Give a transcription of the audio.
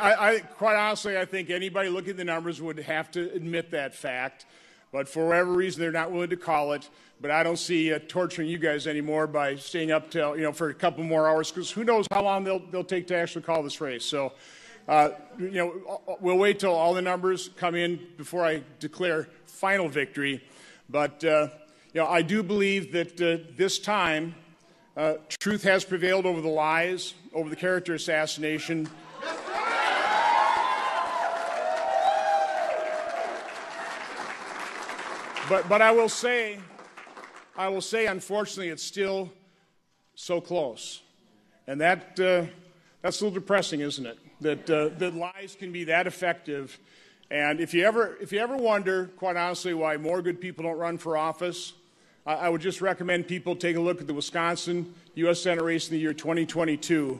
I, I, quite honestly, I think anybody looking at the numbers would have to admit that fact. But for whatever reason, they're not willing to call it. But I don't see uh, torturing you guys anymore by staying up till you know for a couple more hours because who knows how long they'll they'll take to actually call this race. So, uh, you know, we'll wait till all the numbers come in before I declare final victory. But uh, you know, I do believe that uh, this time uh, truth has prevailed over the lies, over the character assassination. But, but I will say, I will say, unfortunately, it's still so close. And that, uh, that's a little depressing, isn't it? That, uh, that lies can be that effective. And if you, ever, if you ever wonder, quite honestly, why more good people don't run for office, I, I would just recommend people take a look at the Wisconsin U.S. Senate race in the year 2022